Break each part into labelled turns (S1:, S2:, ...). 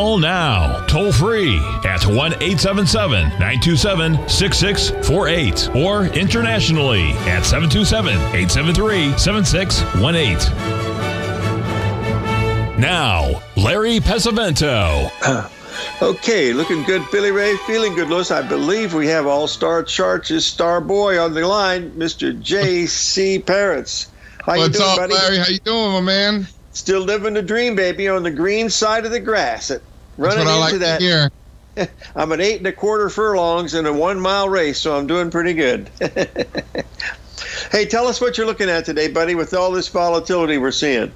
S1: Call now, toll free at 1 877 927 6648 or internationally at 727 873 7618. Now, Larry Pesavento.
S2: Okay, looking good, Billy Ray. Feeling good, Louis. I believe we have All Star Charts' star boy on the line, Mr. J.C. Parets.
S3: How What's you doing, up, buddy? Larry? How you doing, my man?
S2: Still living the dream, baby, on the green side of the grass.
S3: Running into like that. Here.
S2: I'm at eight and a quarter furlongs in a one mile race, so I'm doing pretty good. hey, tell us what you're looking at today, buddy, with all this volatility we're seeing.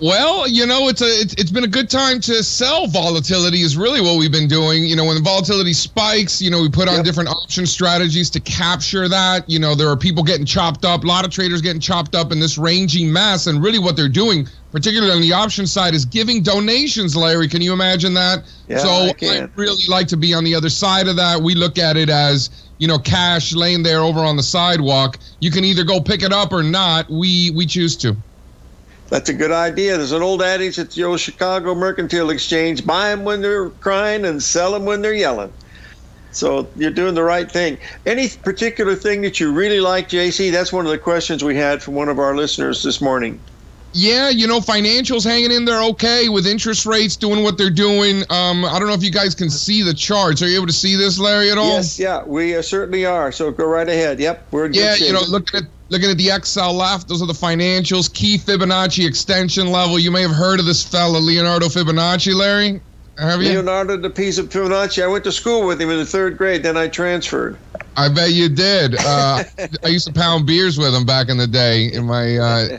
S3: Well, you know, it's a it's, it's been a good time to sell volatility is really what we've been doing. You know, when the volatility spikes, you know, we put on yep. different option strategies to capture that. You know, there are people getting chopped up, a lot of traders getting chopped up in this ranging mess, and really what they're doing, particularly on the option side, is giving donations. Larry, can you imagine that?
S2: Yeah,
S3: so
S2: I, I
S3: really like to be on the other side of that. We look at it as you know cash laying there over on the sidewalk. You can either go pick it up or not. We we choose to.
S2: That's a good idea. There's an old adage at the old Chicago Mercantile Exchange buy them when they're crying and sell them when they're yelling. So you're doing the right thing. Any particular thing that you really like, JC? That's one of the questions we had from one of our listeners this morning.
S3: Yeah, you know, financials hanging in there okay with interest rates doing what they're doing. Um, I don't know if you guys can see the charts. Are you able to see this, Larry, at all?
S2: Yes, yeah, we uh, certainly are. So go right ahead. Yep, we're in
S3: yeah. You know, looking at looking at the XLF, those are the financials. Key Fibonacci extension level. You may have heard of this fella, Leonardo Fibonacci, Larry. Have you?
S2: Leonardo da Pisa Fibonacci. I went to school with him in the third grade. Then I transferred.
S3: I bet you did. Uh, I used to pound beers with him back in the day in my uh,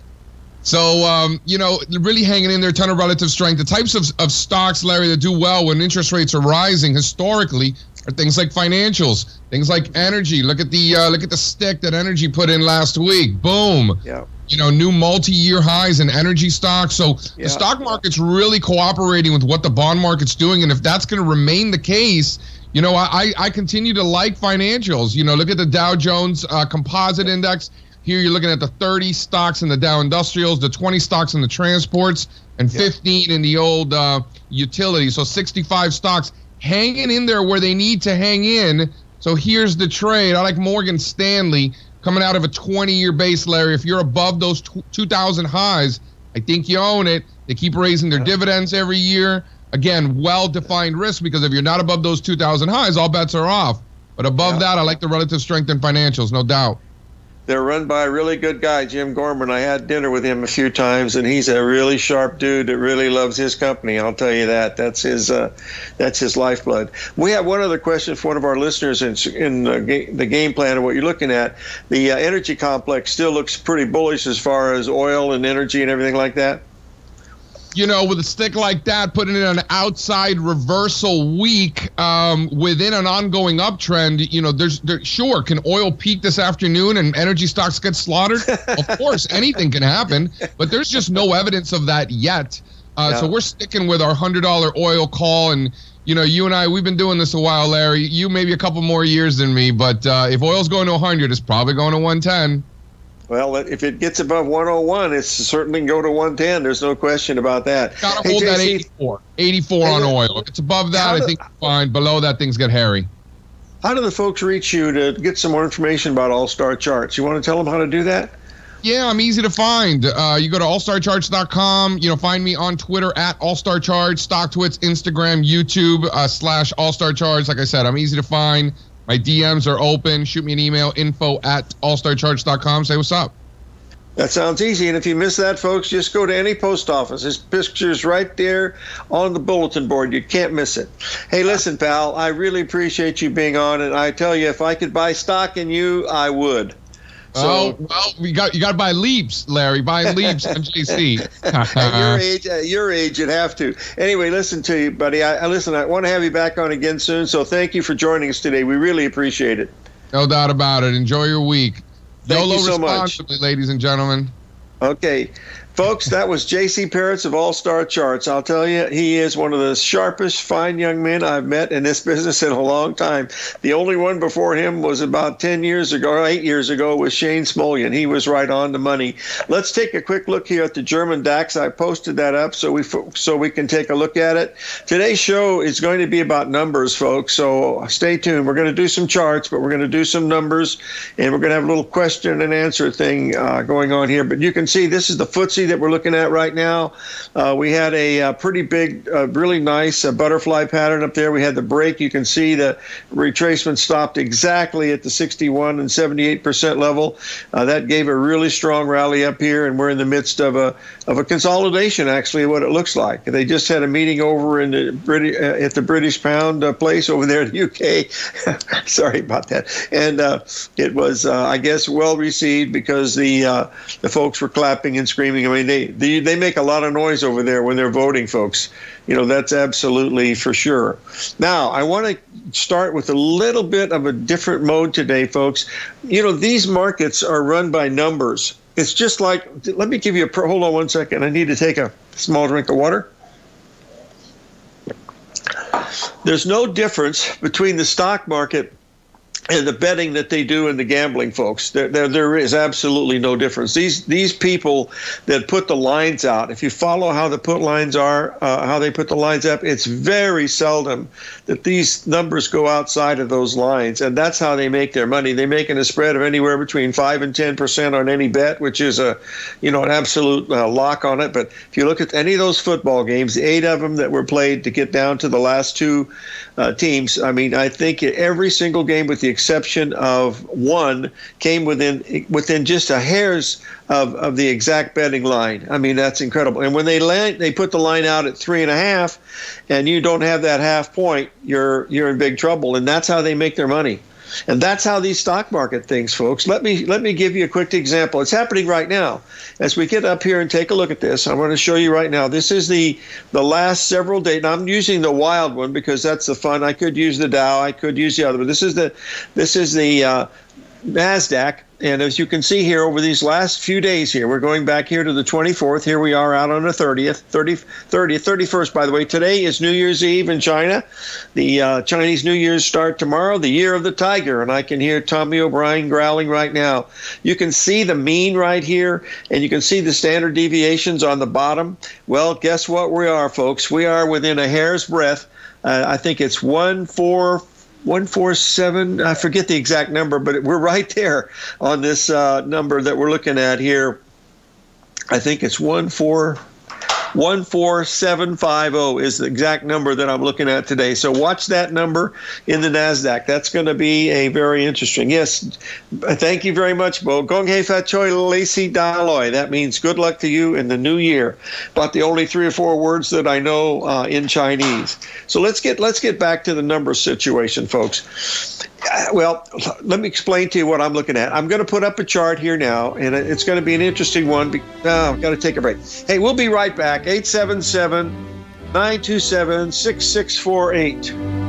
S3: so, um, you know, really hanging in there, ton of relative strength. The types of, of stocks, Larry, that do well when interest rates are rising historically are things like financials, things like energy. Look at the uh, look at the stick that energy put in last week. Boom.
S2: Yeah.
S3: You know, new multi-year highs in energy stocks. So yeah. the stock market's really cooperating with what the bond market's doing, and if that's going to remain the case, you know, I I continue to like financials. You know, look at the Dow Jones uh, Composite Index here you're looking at the 30 stocks in the Dow Industrials, the 20 stocks in the transports, and 15 in the old uh, utilities. So 65 stocks hanging in there where they need to hang in. So here's the trade. I like Morgan Stanley coming out of a 20 year base, Larry. If you're above those 2,000 highs, I think you own it. They keep raising their dividends every year. Again, well defined risk because if you're not above those 2,000 highs, all bets are off. But above yeah. that, I like the relative strength in financials, no doubt.
S2: They're run by a really good guy, Jim Gorman. I had dinner with him a few times, and he's a really sharp dude that really loves his company. I'll tell you that. That's his. Uh, that's his lifeblood. We have one other question for one of our listeners in, in uh, the game plan of what you're looking at. The uh, energy complex still looks pretty bullish as far as oil and energy and everything like that
S3: you know, with a stick like that, putting in an outside reversal week um, within an ongoing uptrend, you know, there's there, sure can oil peak this afternoon and energy stocks get slaughtered? of course, anything can happen, but there's just no evidence of that yet. Uh. So we're sticking with our hundred dollar oil call, and you know, you and I, we've been doing this a while, Larry. You maybe a couple more years than me, but uh, if oil's going to 100, it's probably going to 110.
S2: Well, if it gets above 101, it's certainly go to 110. There's no question about that.
S3: Got to hey, hold JC, that 84. 84 on oil. If it's above that, I think fine. Below that, things get hairy.
S2: How do the folks reach you to get some more information about All Star Charts? You want to tell them how to do that?
S3: Yeah, I'm easy to find. Uh, you go to allstarcharts.com. You know, find me on Twitter at allstarcharts, StockTwits, Instagram, YouTube uh, slash allstarcharts. Like I said, I'm easy to find. My DMs are open. Shoot me an email, info at allstarcharts.com. Say what's up.
S2: That sounds easy. And if you miss that, folks, just go to any post office. His picture's right there on the bulletin board. You can't miss it. Hey, listen, pal, I really appreciate you being on. And I tell you, if I could buy stock in you, I would.
S3: So, oh well, you got you got to buy leaps, Larry. Buy leaps, MJC.
S2: at your age, at your age, you'd have to. Anyway, listen to you, buddy. I, I listen. I want to have you back on again soon. So thank you for joining us today. We really appreciate it.
S3: No doubt about it. Enjoy your week.
S2: Thank
S3: YOLO
S2: you so much.
S3: ladies and gentlemen.
S2: Okay. Folks, that was J.C. Parets of All Star Charts. I'll tell you, he is one of the sharpest, fine young men I've met in this business in a long time. The only one before him was about 10 years ago, eight years ago, was Shane Smolian. He was right on the money. Let's take a quick look here at the German DAX. I posted that up so we so we can take a look at it. Today's show is going to be about numbers, folks. So stay tuned. We're going to do some charts, but we're going to do some numbers, and we're going to have a little question and answer thing uh, going on here. But you can see this is the FTSE that we're looking at right now. Uh, we had a, a, uh, pretty big, uh, really nice uh, butterfly pattern up there. We had the break. You can see the retracement stopped exactly at the 61 and 78% level. Uh, that gave a really strong rally up here, and we're in the midst of a of a consolidation. Actually, what it looks like. They just had a meeting over in the British uh, at the British Pound uh, place over there in the UK. Sorry about that. And uh, it was, uh, I guess, well received because the the folks were clapping and screaming. I mean, they, they they make a lot of noise over there when they're voting, folks. You know that's absolutely for sure. Now I want to start with a little bit of a different mode today, folks. You know these markets are run by numbers. It's just like let me give you a hold on one second. I need to take a small drink of water. There's no difference between the stock market and the betting that they do and the gambling folks there, there, there is absolutely no difference. These these people that put the lines out if you follow how the put lines are uh, how they put the lines up it's very seldom that these numbers go outside of those lines and that's how they make their money. They make in a spread of anywhere between 5 and 10 percent on any bet which is a you know an absolute uh, lock on it. But if you look at any of those football games eight of them that were played to get down to the last two uh, teams i mean i think every single game with the exception of one, came within within just a hair's of, of the exact betting line. I mean, that's incredible. And when they land, they put the line out at three and a half, and you don't have that half point, you're you're in big trouble. And that's how they make their money. And that's how these stock market things, folks. Let me let me give you a quick example. It's happening right now. As we get up here and take a look at this, I'm going to show you right now. This is the the last several days. I'm using the wild one because that's the fun. I could use the Dow. I could use the other, but this is the this is the uh, Nasdaq and as you can see here over these last few days here, we're going back here to the 24th. Here we are out on the 30th, 30, 30th, 31st, by the way. Today is New Year's Eve in China. The uh, Chinese New Year's start tomorrow, the year of the tiger. And I can hear Tommy O'Brien growling right now. You can see the mean right here, and you can see the standard deviations on the bottom. Well, guess what we are, folks? We are within a hair's breadth. Uh, I think it's one, four, 147 i forget the exact number but we're right there on this uh, number that we're looking at here. I think it's 14 14750 is the exact number that I'm looking at today. So watch that number in the NASDAQ. That's going to be a very interesting. Yes, thank you very much, Bo. Gong hei fat choi lacy daloi. That means good luck to you in the new year. But the only three or four words that I know uh, in Chinese. So let's get let's get back to the number situation, folks. Uh, well, let me explain to you what I'm looking at. I'm going to put up a chart here now, and it's going to be an interesting one. Oh, I've got to take a break. Hey, we'll be right back. 877 927 6648.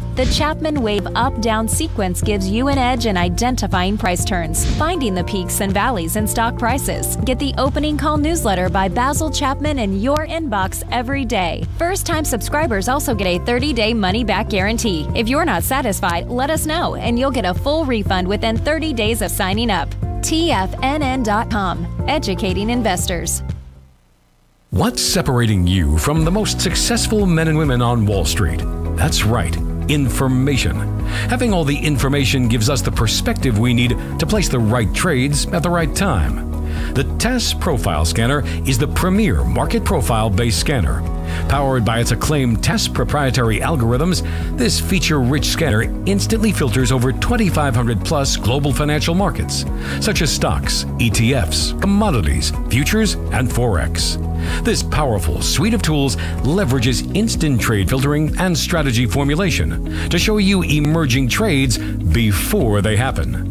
S4: The Chapman Wave up down sequence gives you an edge in identifying price turns, finding the peaks and valleys in stock prices. Get the opening call newsletter by Basil Chapman in your inbox every day. First time subscribers also get a 30 day money back guarantee. If you're not satisfied, let us know and you'll get a full refund within 30 days of signing up. TFNN.com, educating investors.
S5: What's separating you from the most successful men and women on Wall Street? That's right, information. Having all the information gives us the perspective we need to place the right trades at the right time. The TAS Profile Scanner is the premier market profile based scanner. Powered by its acclaimed TAS proprietary algorithms, this feature rich scanner instantly filters over 2,500 plus global financial markets, such as stocks, ETFs, commodities, futures, and Forex. This powerful suite of tools leverages instant trade filtering and strategy formulation to show you emerging trades before they happen.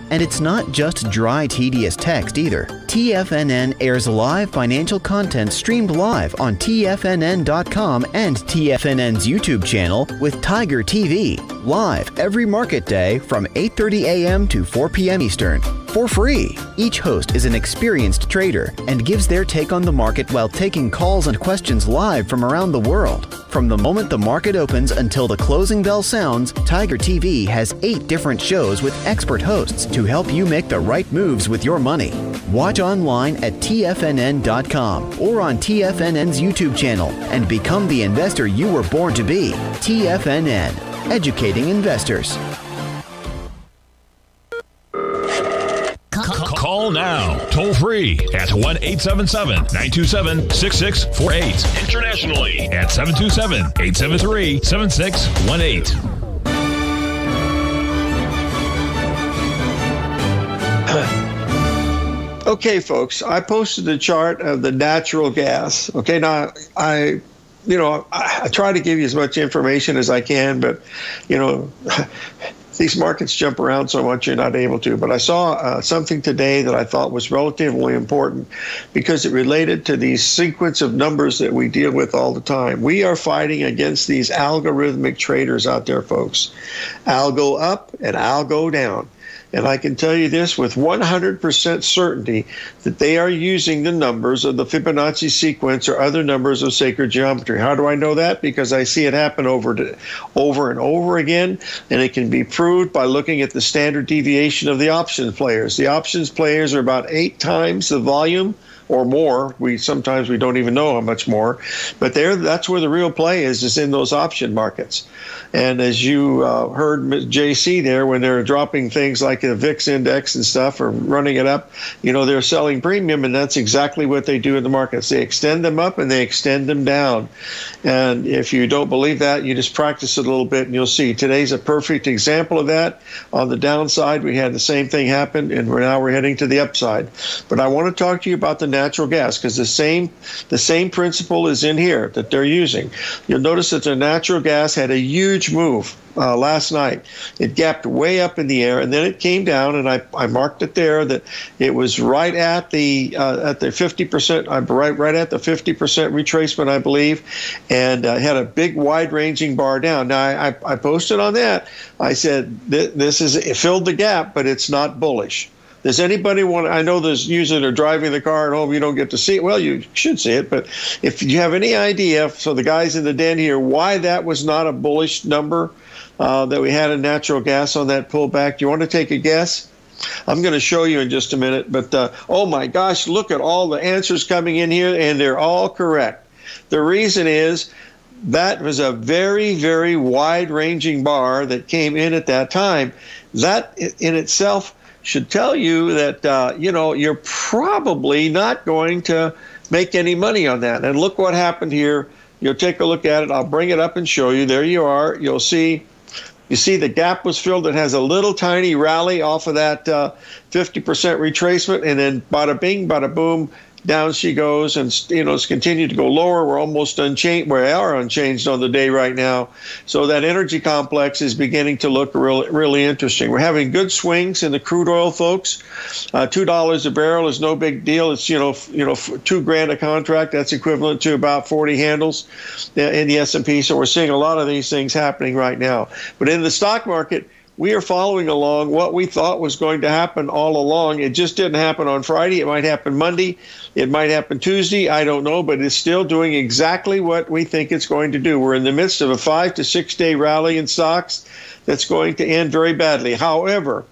S6: And it's not just dry, tedious text either. TFNN airs live financial content streamed live on TFNN.com and TFNN's YouTube channel with Tiger TV, live every market day from 8:30 a.m. to 4 p.m. Eastern for free. Each host is an experienced trader and gives their take on the market while taking calls and questions live from around the world. From the moment the market opens until the closing bell sounds, Tiger TV has eight different shows with expert hosts to help you make the right moves with your money. Watch online at TFNN.com or on TFNN's YouTube channel and become the investor you were born to be. TFNN, educating investors.
S1: Call now, toll free at 1 877 927 6648. Internationally at 727 873 7618.
S2: Okay, folks, I posted a chart of the natural gas. Okay, now I, you know, I, I try to give you as much information as I can, but, you know, these markets jump around so much you're not able to. But I saw uh, something today that I thought was relatively important because it related to these sequence of numbers that we deal with all the time. We are fighting against these algorithmic traders out there, folks. I'll go up and I'll go down. And I can tell you this with 100% certainty that they are using the numbers of the Fibonacci sequence or other numbers of sacred geometry. How do I know that? Because I see it happen over to, over and over again, and it can be proved by looking at the standard deviation of the options players. The options players are about eight times the volume or more. We sometimes we don't even know how much more, but there that's where the real play is is in those option markets. And as you uh, heard JC there, when they're dropping things like the VIX index and stuff or running it up, you know they're selling premium, and that's exactly what they do in the markets. They extend them up and they extend them down. And if you don't believe that, you just practice it a little bit, and you'll see. Today's a perfect example of that. On the downside, we had the same thing happen, and we're now we're heading to the upside. But I want to talk to you about the natural gas because the same the same principle is in here that they're using. You'll notice that the natural gas had a huge move uh, last night. It gapped way up in the air, and then it came down, and I, I marked it there that it was right at the uh, at the 50 percent, uh, right right at the 50 percent retracement, I believe, and uh, had a big wide ranging bar down. Now I, I posted on that. I said this is it filled the gap, but it's not bullish. Does anybody want? I know there's using or driving the car at home. You don't get to see it. Well, you should see it, but if you have any idea, so the guys in the den here, why that was not a bullish number uh, that we had a natural gas on that pullback, do you want to take a guess? I'm going to show you in just a minute. But uh, oh my gosh, look at all the answers coming in here, and they're all correct. The reason is that was a very, very wide ranging bar that came in at that time. That in itself should tell you that uh, you know you're probably not going to make any money on that. And look what happened here. You'll take a look at it. I'll bring it up and show you. There you are. You'll see. You see the gap was filled. It has a little tiny rally off of that uh, 50% retracement, and then bada bing, bada boom, down she goes, and you know it's continued to go lower. We're almost unchanged. We are unchanged on the day right now. So that energy complex is beginning to look really, really interesting. We're having good swings in the crude oil, folks. Uh, two dollars a barrel is no big deal. It's you know you know two grand a contract. That's equivalent to about 40 handles in the S&P. So we're seeing a lot of these things happening right now. But in the stock market we are following along what we thought was going to happen all along. It just didn't happen on Friday. It might happen Monday. It might happen Tuesday. I don't know, but it's still doing exactly what we think it's going to do. We're in the midst of a five to six day rally in stocks that's going to end very badly. However,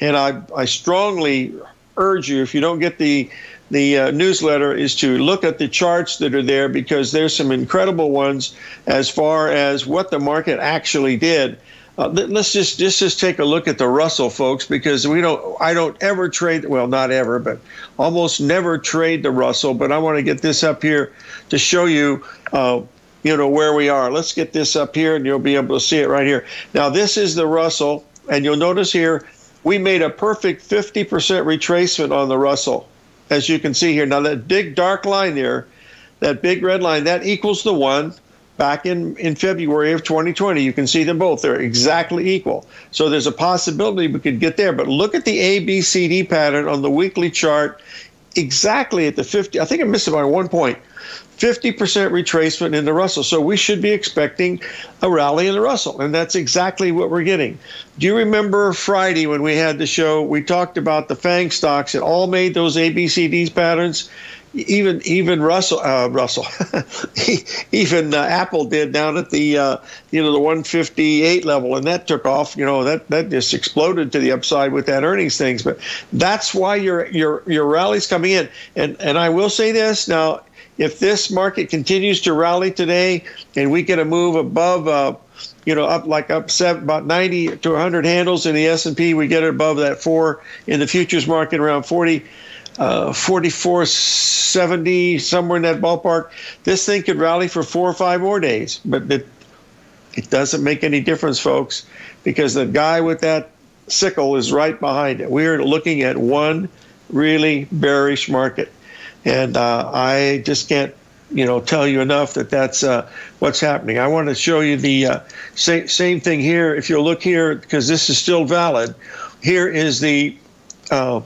S2: and I, I strongly urge you, if you don't get the the uh, newsletter is to look at the charts that are there because there's some incredible ones as far as what the market actually did. Uh, let's just, just just take a look at the Russell, folks, because we don't. I don't ever trade. Well, not ever, but almost never trade the Russell. But I want to get this up here to show you. Uh, you know where we are. Let's get this up here, and you'll be able to see it right here. Now, this is the Russell, and you'll notice here we made a perfect 50% retracement on the Russell, as you can see here. Now, that big dark line there, that big red line, that equals the one back in, in February of 2020. You can see them both. They're exactly equal. So there's a possibility we could get there. But look at the ABCD pattern on the weekly chart exactly at the 50. I think I missed it by one point. 50% retracement in the Russell. So we should be expecting a rally in the Russell. And that's exactly what we're getting. Do you remember Friday when we had the show? We talked about the FANG stocks It all made those ABCDs patterns even even Russell uh, Russell even uh, Apple did down at the uh, you know the 158 level, and that took off. You know that that just exploded to the upside with that earnings things. But that's why your your your rally's coming in. And and I will say this now: if this market continues to rally today, and we get a move above. Uh, you know, up like up seven, about 90 to 100 handles in the S&P. We get it above that four in the futures market, around 40 uh, 4470, somewhere in that ballpark. This thing could rally for four or five more days, but it, it doesn't make any difference, folks, because the guy with that sickle is right behind it. We're looking at one really bearish market, and uh, I just can't, you know, tell you enough that that's uh, what's happening. I want to show you the uh, same same thing here. If you look here, because this is still valid, here is the uh,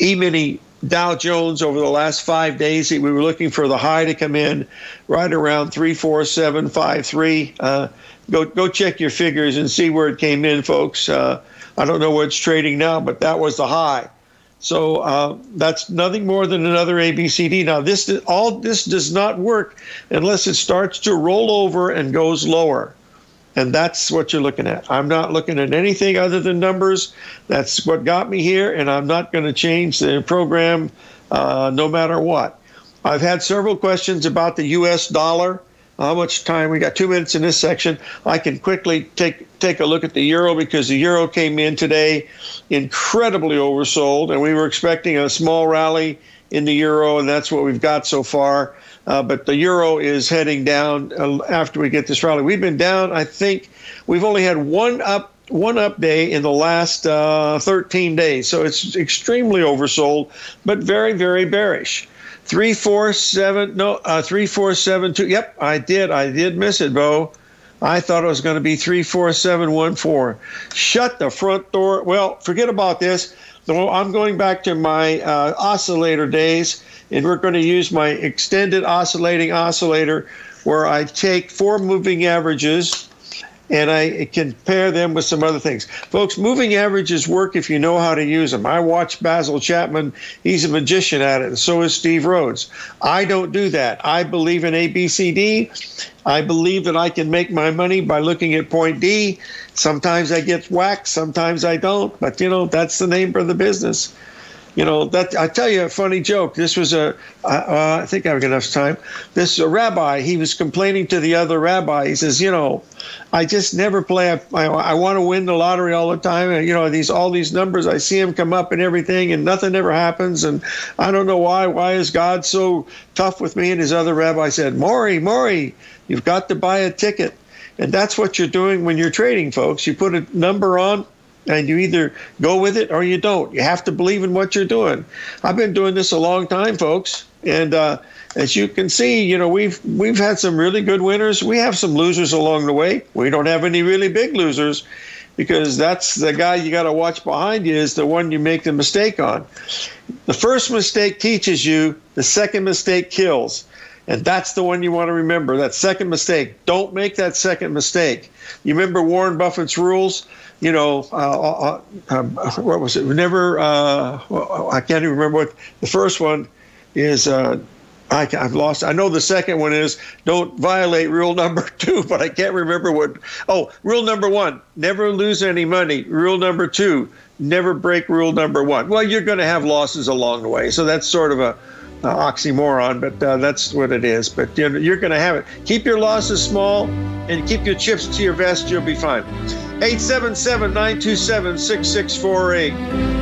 S2: E-mini Dow Jones over the last five days, we were looking for the high to come in right around 34753. Uh, go, go check your figures and see where it came in, folks. Uh, I don't know where it's trading now, but that was the high. So uh, that's nothing more than another ABCD. Now, this all this does not work unless it starts to roll over and goes lower. And that's what you're looking at. I'm not looking at anything other than numbers. That's what got me here, and I'm not going to change the program uh, no matter what. I've had several questions about the U.S. dollar. How much time? We got two minutes in this section. I can quickly take take a look at the euro because the euro came in today incredibly oversold, and we were expecting a small rally in the euro, and that's what we've got so far. Uh, but the euro is heading down uh, after we get this rally. We've been down. I think we've only had one up one up day in the last uh, 13 days, so it's extremely oversold, but very very bearish. Three four seven no uh, three four seven two. Yep, I did. I did miss it, Bo. I thought it was going to be three four seven one four. Shut the front door. Well, forget about this. I'm going back to my uh, oscillator days and we're going to use my extended oscillating oscillator where I take four moving averages and I compare them with some other things. Folks, moving averages work if you know how to use them. I watch Basil Chapman, he's a magician at it, and so is Steve Rhodes. I don't do that. I believe in ABCD. I believe that I can make my money by looking at point D. Sometimes I get whacked, sometimes I don't, but you know, that's the name of the business you know that I tell you a funny joke. This was a uh, I think I have enough time. This is a rabbi. He was complaining to the other rabbi. He says, you know, I just never play. I want to win the lottery all the time. And, you know these all these numbers. I see them come up and everything, and nothing ever happens. And I don't know why. Why is God so tough with me? And his other rabbi said, Maury, Maury, you've got to buy a ticket. And that's what you're doing when you're trading, folks. You put a number on and you either go with it or you don't. You have to believe in what you're doing. I've been doing this a long time, folks, and uh, as you can see, you know we've we've had some really good winners. We have some losers along the way. We don't have any really big losers because that's the guy you got to watch behind you is the one you make the mistake on. The first mistake teaches you, the second mistake kills. And that's the one you want to remember. That second mistake. Don't make that second mistake. You remember Warren Buffett's rules? You know, uh, uh, um, what was it? Never, uh, I can't even remember what the first one is. Uh, I, have lost. I know the second one is don't violate rule number two, but I can't remember what. Oh, rule number one: never lose any money. Rule number two: never break rule number one. Well, you're going to have losses along the way, so that's sort of a, a oxymoron, but uh, that's what it is. But you know, you're going to have it. Keep your losses small and keep your chips to your vest. You'll be fine. 877 927 6648.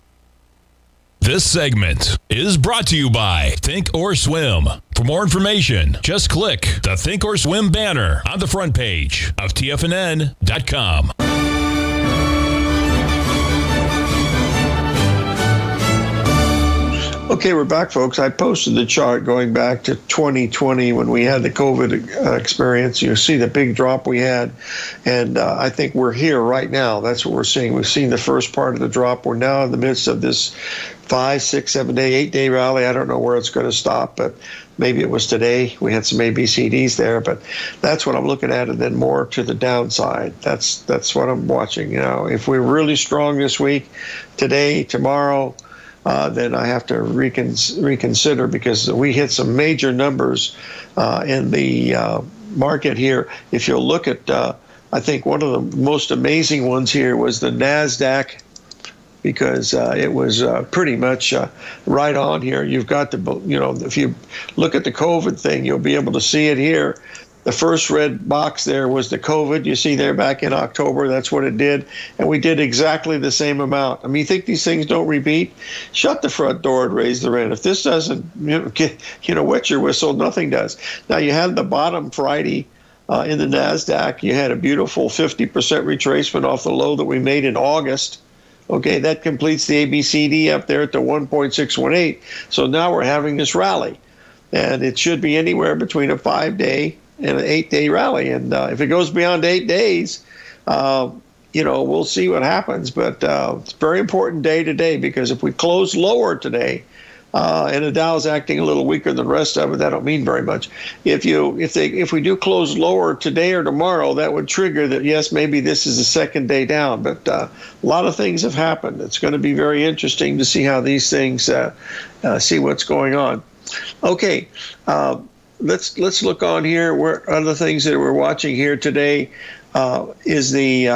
S1: This segment is brought to you by Think or Swim. For more information, just click the Think or Swim banner on the front page of TFNN.com.
S2: Okay, we're back, folks. I posted the chart going back to 2020 when we had the COVID uh, experience. You see the big drop we had, and uh, I think we're here right now. That's what we're seeing. We've seen the first part of the drop. We're now in the midst of this five, six, seven day, eight day rally. I don't know where it's going to stop, but maybe it was today. We had some ABCDs there, but that's what I'm looking at, and then more to the downside. That's that's what I'm watching. You know, if we're really strong this week, today, tomorrow uh, then I have to recon- reconsider because we hit some major numbers uh, in the uh, market here. If you'll look at, uh, I think one of the most amazing ones here was the NASDAQ because uh, it was uh, pretty much right on here. You've got the, you know, if you look at the COVID thing, you'll be able to see it here. The first red box there was the COVID. You see there back in October, that's what it did. And we did exactly the same amount. I mean, you think these things don't repeat? Shut the front door and raise the rent. If this doesn't, you know, get, you know wet your whistle, nothing does. Now, you had the bottom Friday. Uh, in the NASDAQ, you had a beautiful 50% retracement off the low that we made in August. Okay, that completes the ABCD up there at the 1.618. So now we're having this rally. And it should be anywhere between a five day and an eight day rally. And uh, if it goes beyond eight days, uh, you know, we'll see what happens. But uh, it's a very important day today because if we close lower today, uh, and the Dow is acting a little weaker than the rest of it. That don't mean very much. If you if they if we do close lower today or tomorrow, that would trigger that. Yes, maybe this is the second day down. But uh, a lot of things have happened. It's going to be very interesting to see how these things uh, uh see what's going on. Okay, uh, let's let's look on here. Where other things that we're watching here today uh, is the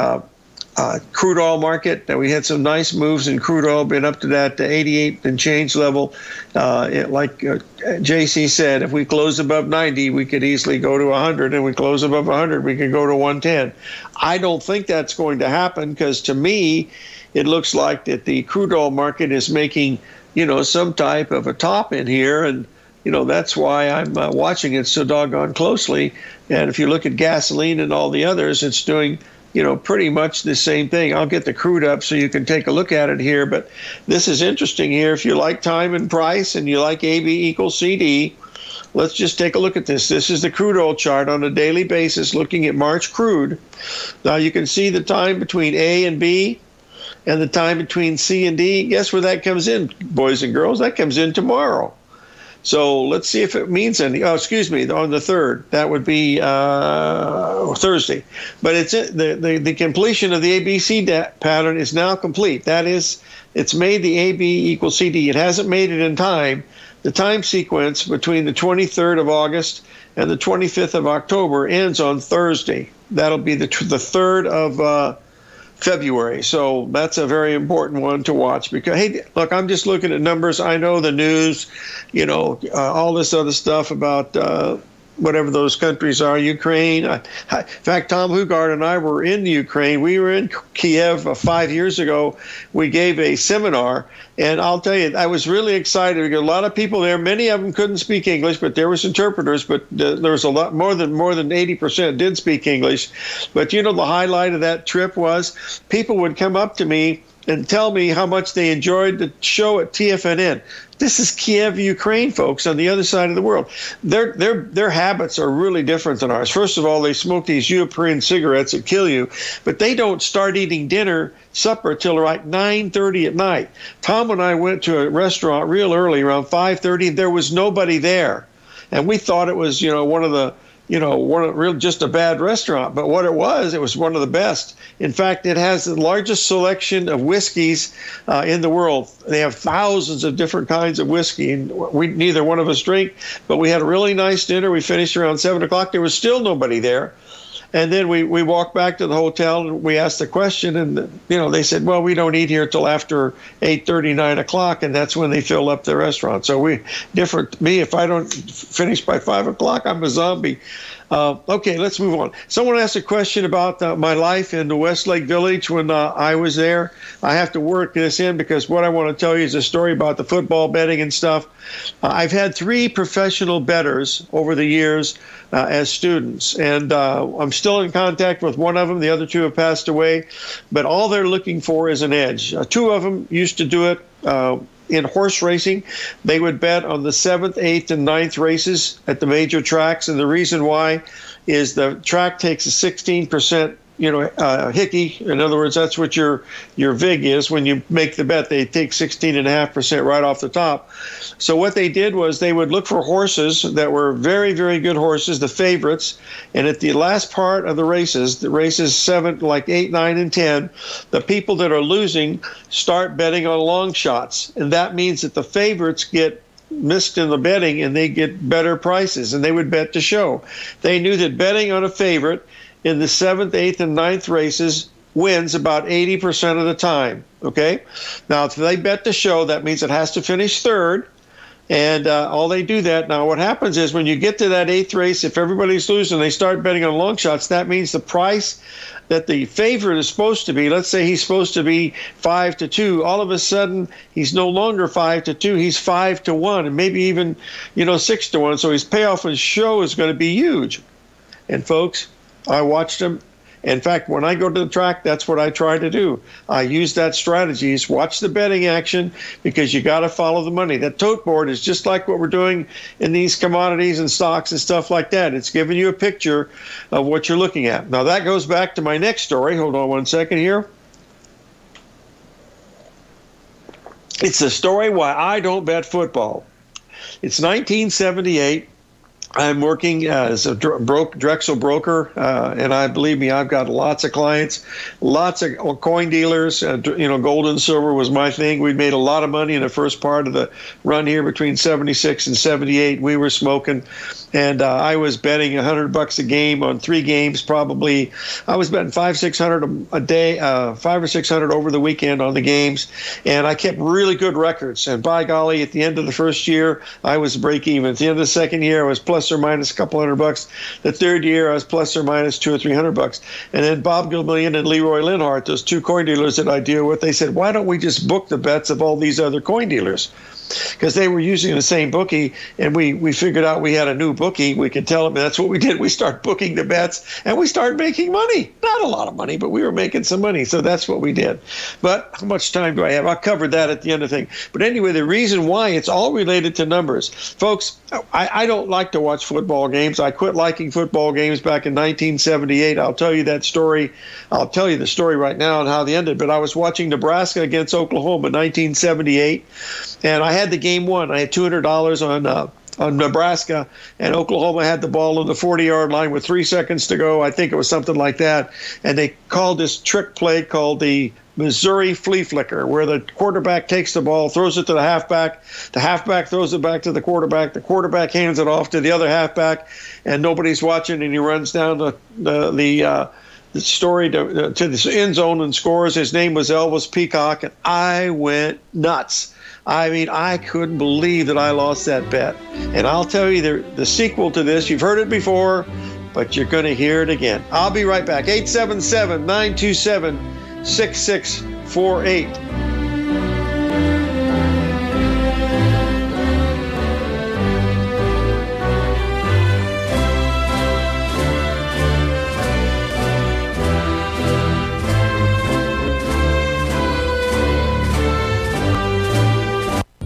S2: uh, crude oil market. Now we had some nice moves in crude oil, been up to that 88 and change level. Uh, it, like uh, JC said, if we close above 90, we could easily go to 100, and we close above 100, we could go to 110. I don't think that's going to happen because to me, it looks like that the crude oil market is making you know some type of a top in here and you know that's why I'm uh, watching it so doggone closely. And if you look at gasoline and all the others, it's doing you know pretty much the same thing. I'll get the crude up so you can take a look at it here. But this is interesting here. If you like time and price and you like AB equals CD, let's just take a look at this. This is the crude oil chart on a daily basis looking at March crude. Now you can see the time between A and B and the time between C and D. Guess where that comes in, boys and girls? That comes in tomorrow. So let's see if it means anything. Oh, excuse me, on the third, that would be uh, Thursday. But it's the, the the completion of the ABC pattern is now complete. That is, it's made the AB equal CD. It hasn't made it in time. The time sequence between the 23rd of August and the 25th of October ends on Thursday. That'll be the the third of. Uh, February. So that's a very important one to watch because, hey, look, I'm just looking at numbers. I know the news, you know, uh, all this other stuff about uh, whatever those countries are, Ukraine. I, I, in fact, Tom Hougaard and I were in Ukraine. We were in Kiev uh, five years ago. We gave a seminar, and I'll tell you, I was really excited We got a lot of people there. Many of them couldn't speak English, but there was interpreters. But there was a lot more than more than eighty percent did speak English. But you know, the highlight of that trip was people would come up to me and tell me how much they enjoyed the show at TFNN. This is Kiev, Ukraine, folks, on the other side of the world. Their their their habits are really different than ours. First of all, they smoke these European cigarettes that kill you, but they don't start eating dinner, supper till like 9:30 at night. Tom and I went to a restaurant real early, around 5:30. There was nobody there, and we thought it was you know one of the you know, one real just a bad restaurant. But what it was, it was one of the best. In fact, it has the largest selection of whiskeys uh, in the world. They have thousands of different kinds of whiskey, and we neither one of us drink. But we had a really nice dinner. We finished around seven o'clock. There was still nobody there. And then we, we walked back to the hotel and we asked the question, and you know they said, well, we don't eat here till after eight thirty, nine o'clock, and that's when they fill up the restaurant. So we different. Me, if I don't finish by five o'clock, I'm a zombie. Uh, okay, let's move on. Someone asked a question about uh, my life in the Westlake Village when uh, I was there. I have to work this in because what I want to tell you is a story about the football betting and stuff. Uh, I've had three professional bettors over the years uh, as students, and uh, I'm still in contact with one of them. The other two have passed away, but all they're looking for is an edge. two of them used to do it in horse racing, they would bet on the seventh, eighth, and ninth races at the major tracks. And the reason why is the track takes a 16% you know, uh, hickey. In other words, that's what your your vig is when you make the bet. They take 16.5% right off the top. So what they did was they would look for horses that were very, very good horses, the favorites. And at the last part of the races, the races seven, like eight, nine, and 10, the people that are losing start betting on long shots. And that means that the favorites get missed in the betting and they get better prices and they would bet to show. They knew that betting on a favorite – in the seventh, eighth, and ninth races wins about 80% of the time. Okay? Now, if they bet the show, that means it has to finish third. And uh, all they do that. Now, what happens is when you get to that eighth race, if everybody's losing, they start betting on long shots. That means the price that the favorite is supposed to be, let's say he's supposed to be five to two, all of a sudden he's no longer five to two, he's five to one, and maybe even, you know, six to one. So his payoff in show is going to be huge. And folks, I watched them. In fact, when I go to the track, that's what I try to do. I use that strategy is watch the betting action because you got to follow the money. That tote board is just like what we're doing in these commodities and stocks and stuff like that. It's giving you a picture of what you're looking at. Now that goes back to my next story. Hold on one second here. It's the story why I don't bet football. It's 1978. I'm working as a Drexel broker, uh, and I believe me, I've got lots of clients, lots of coin dealers. Uh, you know, gold and silver was my thing. We made a lot of money in the first part of the run here between 76 and 78. We were smoking and uh, I was betting a hundred bucks a game on three games. Probably, I was betting five, six hundred a day, uh, five or six hundred over the weekend on the games, and I kept really good records. And by golly, at the end of the first year, I was break even. At the end of the second year, I was plus or minus a couple hundred bucks. The third year, I was plus or minus two or three hundred bucks. And then Bob Gilmillion and Leroy Linhart, those two coin dealers that I deal with, they said, "Why don't we just book the bets of all these other coin dealers?" Because they were using the same bookie, and we we figured out we had a new bookie. We could tell them that's what we did. We start booking the bets, and we started making money. Not a lot of money, but we were making some money. So that's what we did. But how much time do I have? I'll cover that at the end of the thing. But anyway, the reason why it's all related to numbers, folks. I, I don't like to watch football games. I quit liking football games back in 1978. I'll tell you that story. I'll tell you the story right now and how they ended. But I was watching Nebraska against Oklahoma in 1978, and I had the game won. I had two hundred dollars on uh, on Nebraska, and Oklahoma had the ball on the 40 yard line with three seconds to go. I think it was something like that. And they called this trick play called the Missouri flea flicker, where the quarterback takes the ball, throws it to the halfback. The halfback throws it back to the quarterback. The quarterback hands it off to the other halfback, and nobody's watching, and he runs down the the, the uh, story to, to the end zone and scores. His name was Elvis Peacock, and I went nuts. I mean, I couldn't believe that I lost that bet. And I'll tell you the, the sequel to this, you've heard it before, but you're going to hear it again. I'll be right back. 877 927 6648.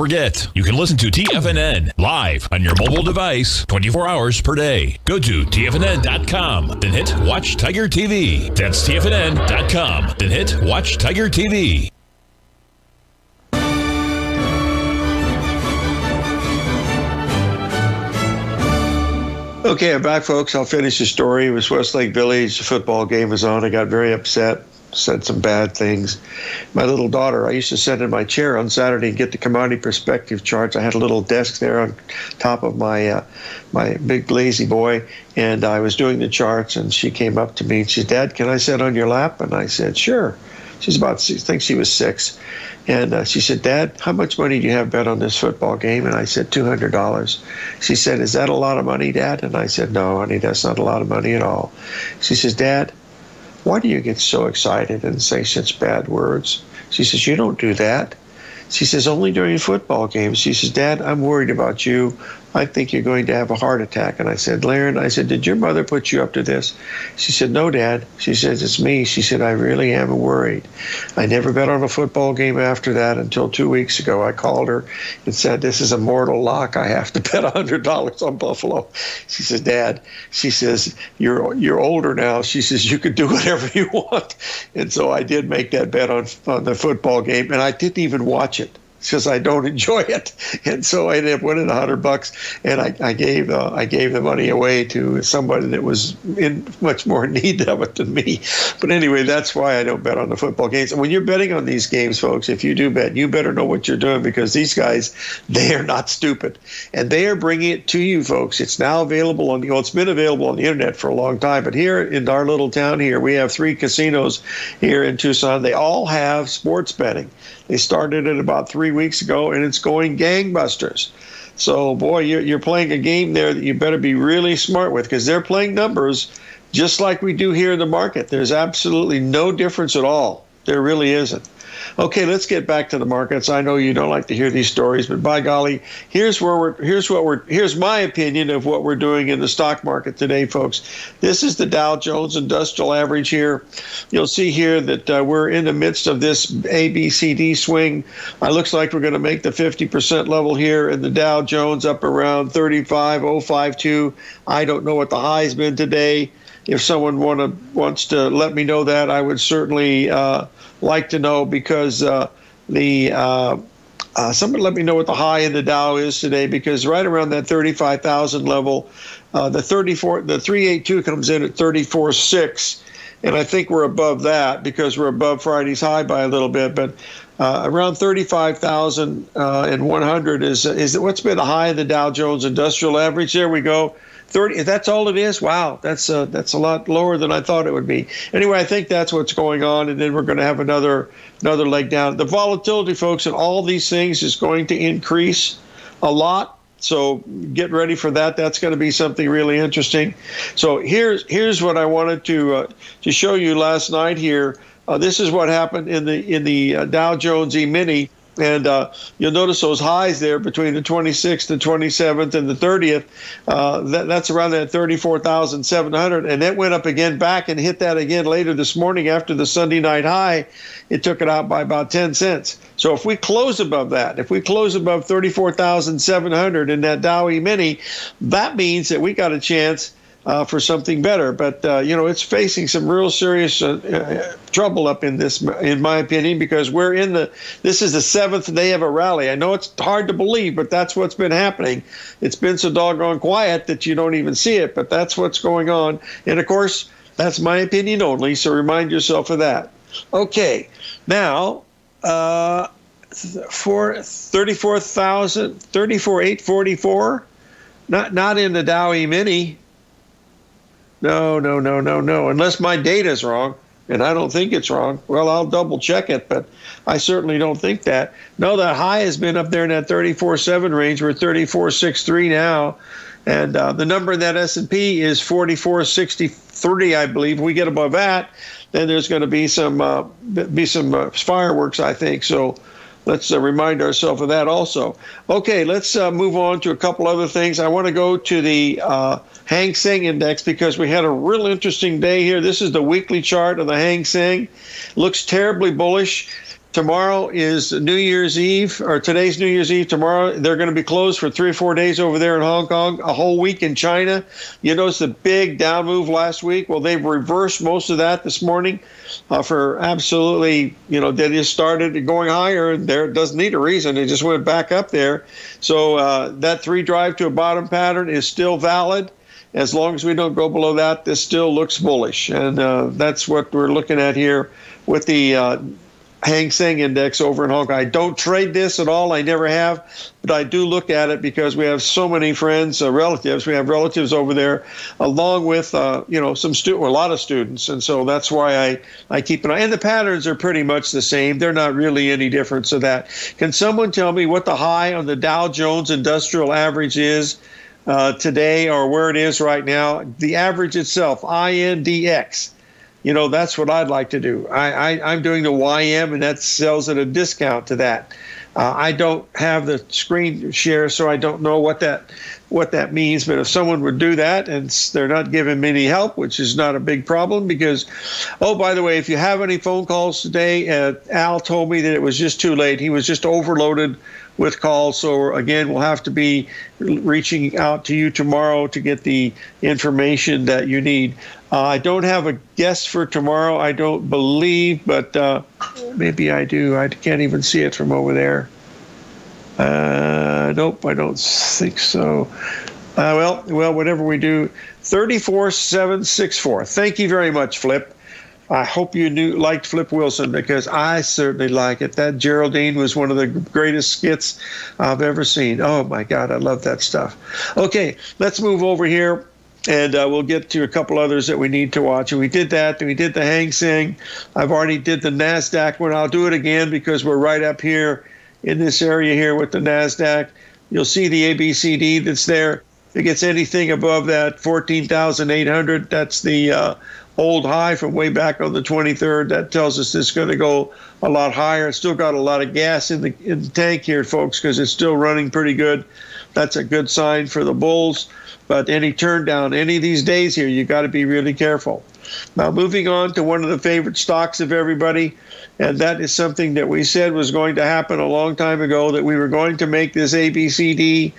S1: Forget, you can listen to TFNN live on your mobile device 24 hours per day. Go to TFNN.com, then hit Watch Tiger TV. That's TFNN.com, then hit Watch Tiger TV.
S2: Okay, I'm back, folks. I'll finish the story. It was Westlake Village. The football game was on. I got very upset, said some bad things. My little daughter, I used to sit in my chair on Saturday and get the commodity perspective charts. I had a little desk there on top of my uh, my big lazy boy, and I was doing the charts. And she came up to me and she said, "Dad, can I sit on your lap?" And I said, "Sure." She's about, I think she was six. And uh, she said, Dad, how much money do you have bet on this football game? And I said, $200. She said, Is that a lot of money, Dad? And I said, No, honey, that's not a lot of money at all. She says, Dad, why do you get so excited and say such bad words? She says, You don't do that. She says, Only during football games. She says, Dad, I'm worried about you. I think you're going to have a heart attack. And I said, Laren, I said, did your mother put you up to this? She said, no, Dad. She says, it's me. She said, I really am worried. I never bet on a football game after that until two weeks ago. I called her and said, this is a mortal lock. I have to bet $100 on Buffalo. She says, Dad, she says, you're, you're older now. She says, you can do whatever you want. And so I did make that bet on, on the football game, and I didn't even watch it because I don't enjoy it. And so I ended up winning a hundred bucks, and I, I gave uh, I gave the money away to somebody that was in much more need of it than me. But anyway, that's why I don't bet on the football games. And when you're betting on these games, folks, if you do bet, you better know what you're doing because these guys they are not stupid, and they are bringing it to you, folks. It's now available on the well, it's been available on the internet for a long time, but here in our little town here, we have three casinos here in Tucson. They all have sports betting. They started it about three weeks ago, and it's going gangbusters. So, boy, you're, you're playing a game there that you better be really smart with because they're playing numbers just like we do here in the market. There's absolutely no difference at all. There really isn't. Okay, let's get back to the markets. I know you don't like to hear these stories, but by golly, here's where we're here's what we're here's my opinion of what we're doing in the stock market today, folks. This is the Dow Jones Industrial Average here. You'll see here that uh, we're in the midst of this ABCD swing. It looks like we're going to make the 50% level here, and the Dow Jones up around 35.052. I don't know what the high's been today. If someone want to wants to let me know that, I would certainly. Uh, like to know because uh, the uh, uh, somebody let me know what the high in the Dow is today because right around that 35,000 level, uh, the 34 the 382 comes in at 34.6, and I think we're above that because we're above Friday's high by a little bit, but. uh, around 35,100 uh, is is what's been the high of the Dow Jones Industrial Average. There we go. 30 that's all it is wow that's uh, that's a lot lower than i thought it would be. Anyway i think that's what's going on and then we're going to have another another leg down. The volatility folks and all these things is going to increase a lot so get ready for that. That's going to be something really interesting. So here's here's what i wanted to uh, to show you last night here. Uh, this is what happened in the in the uh, dow jones e-mini and uh, you'll notice those highs there between the 26th, the 27th, and the 30th. Uh, that, that's around that 34,700. And it went up again back and hit that again later this morning after the Sunday night high. It took it out by about 10 cents. So if we close above that, if we close above 34,700 in that Dow E mini, that means that we got a chance uh, for something better. But uh, you know, it's facing some real serious uh, uh, trouble up in this, in my opinion, because we're in the. This is the seventh day of a rally. I know it's hard to believe, but that's what's been happening. It's been so doggone quiet that you don't even see it, but that's what's going on. And of course, that's my opinion only. So remind yourself of that. Okay, now. Uh, for 34,000, 34,844, not not in the Dow E Mini, no, no, no, no, no. Unless my data is wrong, and I don't think it's wrong. Well, I'll double check it, but I certainly don't think that. No, the high has been up there in that 34.7 range. We're 34.63 now, and uh, the number in that S&P is 44.63, I believe. If we get above that, then there's going to be some uh, be some uh, fireworks, I think. So let's uh, remind ourselves of that also. Okay, let's uh, move on to a couple other things. I want to go to the uh, Hang Seng Index because we had a real interesting day here. This is the weekly chart of the Hang Seng. Looks terribly bullish. Tomorrow is New Year's Eve, or today's New Year's Eve. Tomorrow they're going to be closed for three or four days over there in Hong Kong, a whole week in China. You notice the big down move last week. Well, they've reversed most of that this morning uh, for absolutely, you know, they just started going higher. There doesn't need a reason. They just went back up there. So uh, that three drive to a bottom pattern is still valid as long as we don't go below that, this still looks bullish. And uh, that's what we're looking at here with the uh, Hang Seng Index over in Hong Kong. I don't trade this at all. I never have, but I do look at it because we have so many friends, uh, relatives. We have relatives over there, along with uh, you know some student, a lot of students, and so that's why I I keep an eye. And the patterns are pretty much the same. They're not really any different. So that can someone tell me what the high on the Dow Jones Industrial Average is? Uh, today or where it is right now, the average itself, INDX you know, that's what I'd like to do. I, am doing the YM, and that sells at a discount to that. Uh, I don't have the screen share, so I don't know what that what that means. But if someone would do that, and they're not giving me any help, which is not a big problem, because oh, by the way, if you have any phone calls today, uh, Al told me that it was just too late. He was just overloaded with calls. So again, we'll have to be reaching out to you tomorrow to get the information that you need. Uh, I don't have a guest for tomorrow, I don't believe, but uh, maybe I do. I can't even see it from over there. Uh, nope, I don't think so. Uh, well, well, whatever we do, 34764. Thank you very much, Flip. I hope you knew liked Flip Wilson because I certainly like it. That Geraldine was one of the greatest skits I've ever seen. Oh my God, I love that stuff. Okay, let's move over here and uh, we'll get to a couple others that we need to watch. And we did that. We did the Hang Seng. I've already did the Nasdaq one. I'll do it again because we're right up here in this area here with the Nasdaq. You'll see the ABCD that's there. If it gets anything above that 14,800, that's the uh, old high from way back on the 23rd. That tells us it's going to go a lot higher. Still got a lot of gas in the, in the tank here, folks, because it's still running pretty good. That's a good sign for the bulls. But any turn down any of these days here, you got to be really careful. Now, moving on to one of the favorite stocks of everybody, and that is something that we said was going to happen a long time ago that we were going to make this ABCD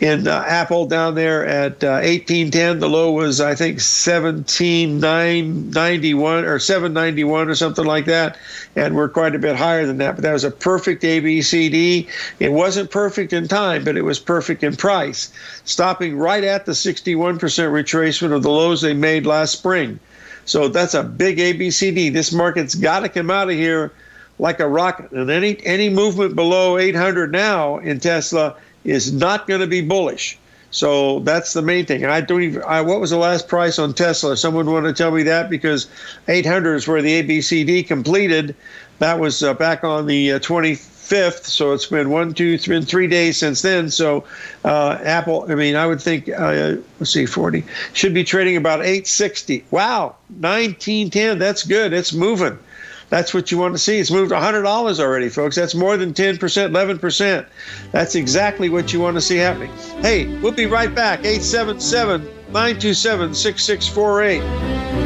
S2: in uh, Apple down there at uh, 1810. The low was, I think, 1791 or 791 or something like that. And we're quite a bit higher than that. But that was a perfect ABCD. It wasn't perfect in time, but it was perfect in price, stopping right at the 61% retracement of the lows they made last spring. So that's a big ABCD. This market's got to come out of here like a rocket. And any any movement below 800 now in Tesla is not going to be bullish. So that's the main thing. I don't even. I, what was the last price on Tesla? Someone want to tell me that because 800 is where the ABCD completed. That was uh, back on the uh, 25th. So it's been one, two, three, three days since then. So uh, Apple. I mean, I would think. Uh, let's see, 40 should be trading about 860. Wow, 1910. That's good. It's moving. That's what you want to see. It's moved $100 already, folks. That's more than 10%, 11%. That's exactly what you want to see happening. Hey, we'll be right back. 877 927 6648.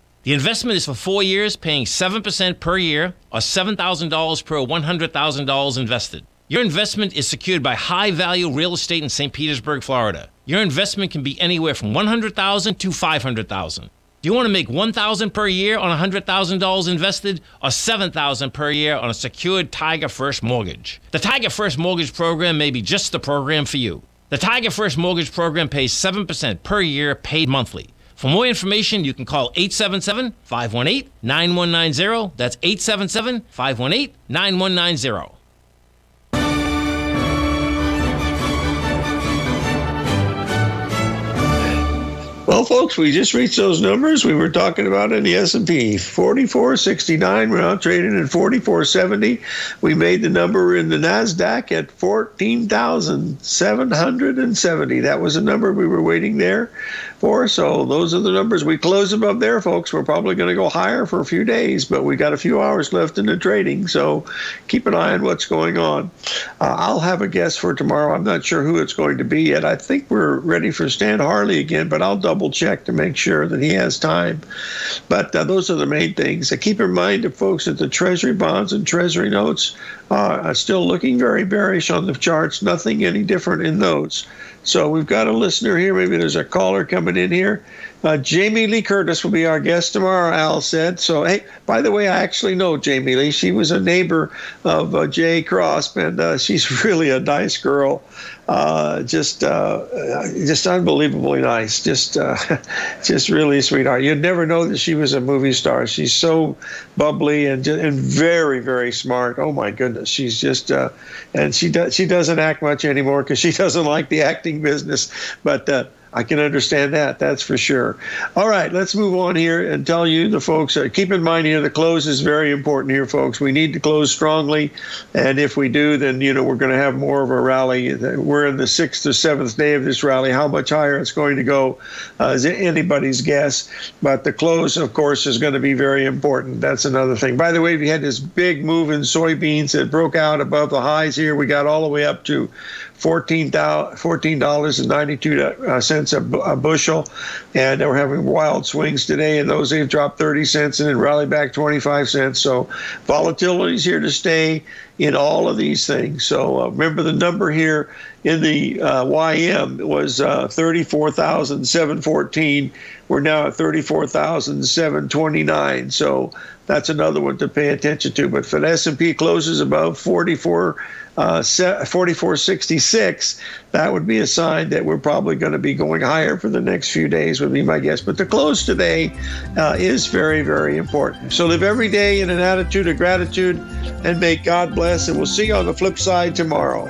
S7: The investment is for four years, paying 7% per year or $7,000 per $100,000 invested. Your investment is secured by high value real estate in St. Petersburg, Florida. Your investment can be anywhere from $100,000 to $500,000. Do you want to make $1,000 per year on $100,000 invested or $7,000 per year on a secured Tiger First mortgage? The Tiger First Mortgage Program may be just the program for you. The Tiger First Mortgage Program pays 7% per year paid monthly. For more information, you can call 877 518 9190. That's 877 518 9190.
S2: Well, folks, we just reached those numbers we were talking about in the S&P. 4469, we're now trading at 4470. We made the number in the Nasdaq at 14,770. That was the number we were waiting there for. So those are the numbers. We closed above there, folks. We're probably going to go higher for a few days, but we got a few hours left in the trading. So keep an eye on what's going on. Uh, I'll have a guess for tomorrow. I'm not sure who it's going to be yet. I think we're ready for Stan Harley again, but I'll double check to make sure that he has time. But uh, those are the main things. Uh, keep in mind, folks, that the Treasury bonds and Treasury notes uh, are still looking very bearish on the charts. Nothing any different in those. So we've got a listener here. Maybe there's a caller coming in here. Uh, Jamie Lee Curtis will be our guest tomorrow, Al said. So, hey, by the way, I actually know Jamie Lee. She was a neighbor of uh, Jay Cross, and uh, she's really a nice girl. Uh, just, uh, just unbelievably nice. Just, uh, just really sweetheart. You'd never know that she was a movie star. She's so bubbly and and very, very smart. Oh my goodness, she's just, and she does she doesn't act much anymore because she doesn't like the acting business, but I can understand that. That's for sure. All right, let's move on here and tell you, the folks, uh, keep in mind here, the close is very important here, folks. We need to close strongly. And if we do, then, you know, we're going to have more of a rally. We're in the sixth or seventh day of this rally. How much higher it's going to go uh, is anybody's guess. But the close, of course, is going to be very important. That's another thing. By the way, we had this big move in soybeans that broke out above the highs here. We got all the way up to $14.92 a, bushel. And we're having wild swings today, and those have dropped 30 cents and then rally back 25 cents. So volatility is here to stay in all of these things. So uh, remember the number here in the uh, YM was uh, 34,714. We're now at 34,729. So that's another one to pay attention to. But if an S&P closes above 44 uh, 4466, that would be a sign that we're probably going to be going higher for the next few days, would be my guess. But the close today uh, is very, very important. So live every day in an attitude of gratitude and may God bless. And we'll see you on the flip side tomorrow.